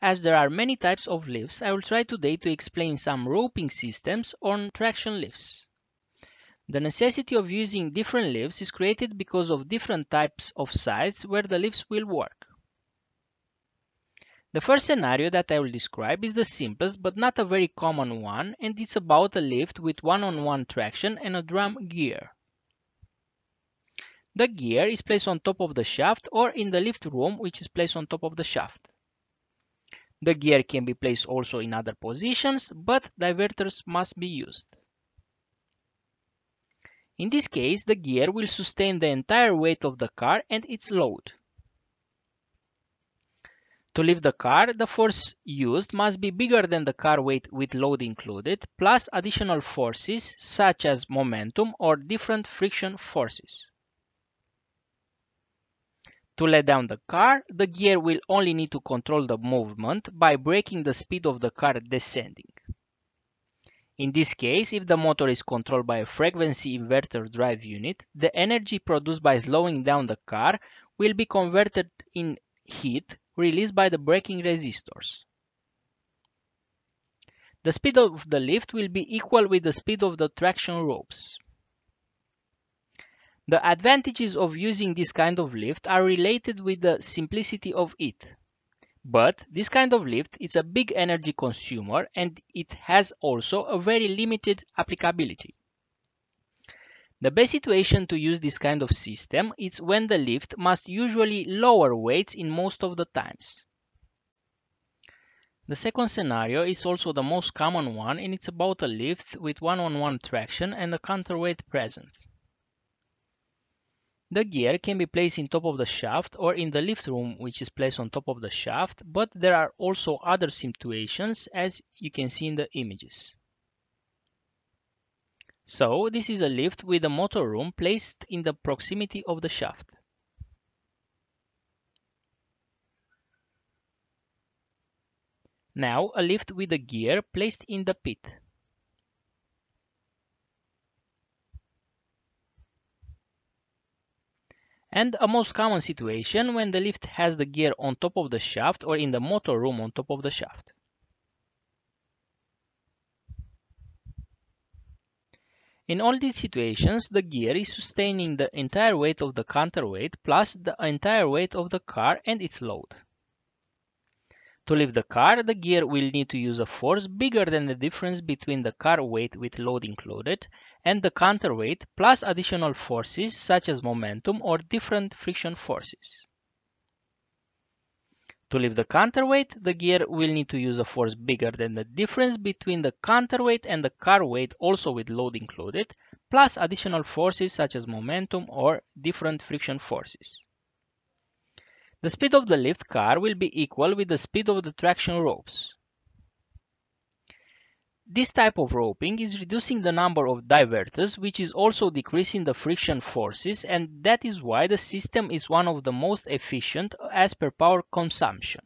As there are many types of lifts, I will try today to explain some roping systems on traction lifts. The necessity of using different lifts is created because of different types of sites where the lifts will work. The first scenario that I will describe is the simplest but not a very common one and it's about a lift with one-on-one -on -one traction and a drum gear. The gear is placed on top of the shaft or in the lift room which is placed on top of the shaft. The gear can be placed also in other positions but diverters must be used. In this case, the gear will sustain the entire weight of the car and its load. To lift the car, the force used must be bigger than the car weight with load included, plus additional forces such as momentum or different friction forces. To let down the car, the gear will only need to control the movement by braking the speed of the car descending. In this case, if the motor is controlled by a frequency inverter drive unit, the energy produced by slowing down the car will be converted in heat released by the braking resistors. The speed of the lift will be equal with the speed of the traction ropes. The advantages of using this kind of lift are related with the simplicity of it. But this kind of lift is a big energy consumer and it has also a very limited applicability. The best situation to use this kind of system is when the lift must usually lower weights in most of the times. The second scenario is also the most common one and it's about a lift with one-on-one -on -one traction and a counterweight present. The gear can be placed in top of the shaft or in the lift room which is placed on top of the shaft, but there are also other situations as you can see in the images. So this is a lift with a motor room placed in the proximity of the shaft. Now a lift with a gear placed in the pit. And a most common situation when the lift has the gear on top of the shaft or in the motor room on top of the shaft. In all these situations, the gear is sustaining the entire weight of the counterweight plus the entire weight of the car and its load. To lift the car, the gear will need to use a force bigger than the difference between the car weight with load included and the counterweight plus additional forces such as momentum or different friction forces. To lift the counterweight, the gear will need to use a force bigger than the difference between the counterweight and the car weight also with load included, plus additional forces such as momentum or different friction forces. The speed of the lift car will be equal with the speed of the traction ropes. This type of roping is reducing the number of diverters, which is also decreasing the friction forces, and that is why the system is one of the most efficient as per power consumption.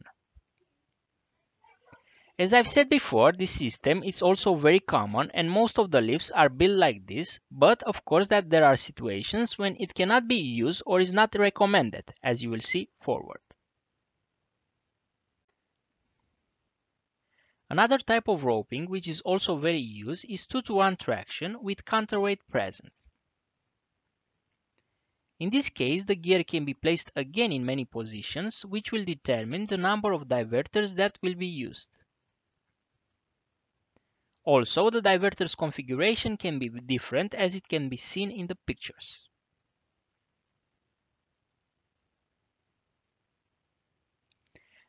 As I've said before, this system is also very common and most of the lifts are built like this, but of course that there are situations when it cannot be used or is not recommended, as you will see forward. Another type of roping which is also very used is 2 to 1 traction with counterweight present. In this case, the gear can be placed again in many positions, which will determine the number of diverters that will be used. Also, the diverter's configuration can be different as it can be seen in the pictures.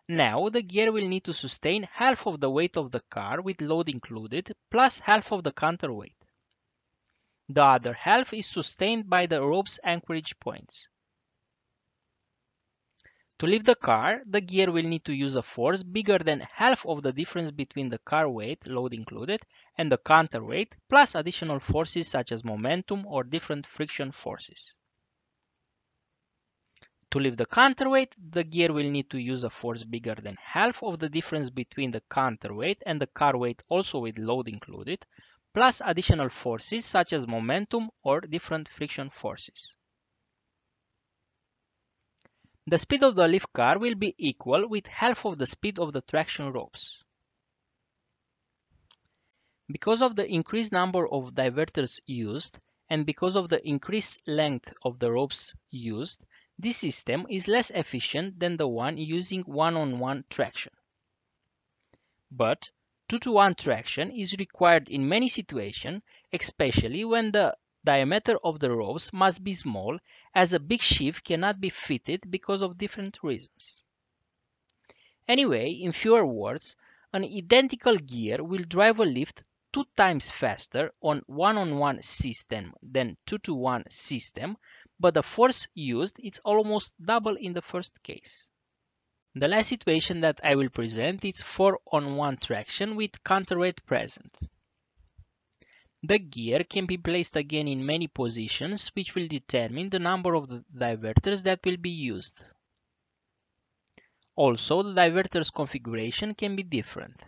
Now, the gear will need to sustain half of the weight of the car with load included, plus half of the counterweight. The other half is sustained by the rope's anchorage points. To lift the car, the gear will need to use a force bigger than half of the difference between the car weight, load included, and the counterweight, plus additional forces such as momentum or different friction forces. To lift the counterweight, the gear will need to use a force bigger than half of the difference between the counterweight and the car weight also with load included, plus additional forces such as momentum or different friction forces. The speed of the lift car will be equal with half of the speed of the traction ropes. Because of the increased number of diverters used and because of the increased length of the ropes used, this system is less efficient than the one using one-on-one -on -one traction. But 2 to 1 traction is required in many situations, especially when the diameter of the ropes must be small as a big sheave cannot be fitted because of different reasons. Anyway, in fewer words, an identical gear will drive a lift two times faster on one-on-one -on -one system than two-to-one -one system, but the force used is almost double in the first case. The last situation that I will present is 4-on-1 traction with counterweight present. The gear can be placed again in many positions which will determine the number of the diverters that will be used. Also, the diverter's configuration can be different.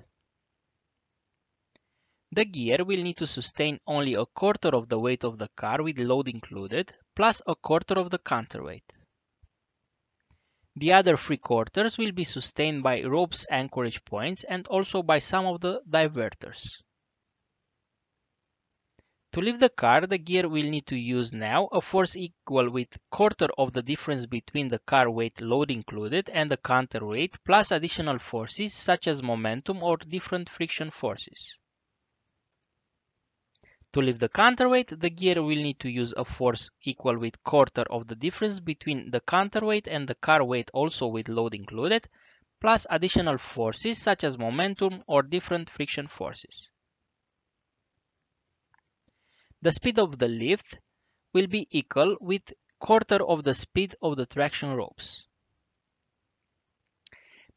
The gear will need to sustain only a quarter of the weight of the car with load included, plus a quarter of the counterweight. The other three quarters will be sustained by ropes anchorage points and also by some of the diverters. To lift the car, the gear will need to use now a force equal with quarter of the difference between the car weight load included and the counterweight plus additional forces such as momentum or different friction forces. To lift the counterweight, the gear will need to use a force equal with quarter of the difference between the counterweight and the car weight also with load included, plus additional forces such as momentum or different friction forces. The speed of the lift will be equal with quarter of the speed of the traction ropes.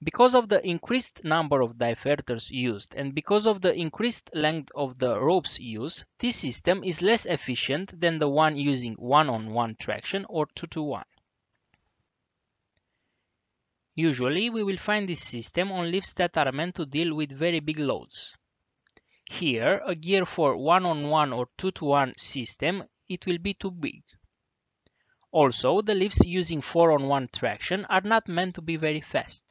Because of the increased number of diverters used and because of the increased length of the ropes used, this system is less efficient than the one using one-on-one -on -one traction or two-to-one. Usually, we will find this system on lifts that are meant to deal with very big loads. Here, a gear for one-on-one -on -one or two-to-one system, it will be too big. Also, the lifts using 4-on-1 traction are not meant to be very fast.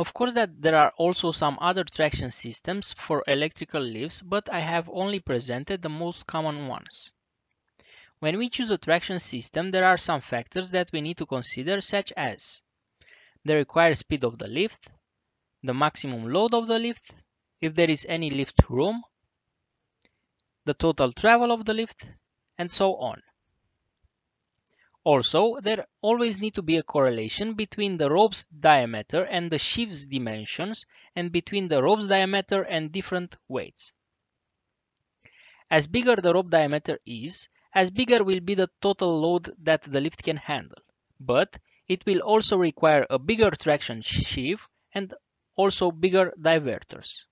Of course that there are also some other traction systems for electrical lifts, but I have only presented the most common ones. When we choose a traction system, there are some factors that we need to consider such as the required speed of the lift, the maximum load of the lift, if there is any lift room, the total travel of the lift, and so on. Also, there always need to be a correlation between the rope's diameter and the sheave's dimensions and between the rope's diameter and different weights. As bigger the rope diameter is, as bigger will be the total load that the lift can handle. But it will also require a bigger traction sheave and also bigger diverters.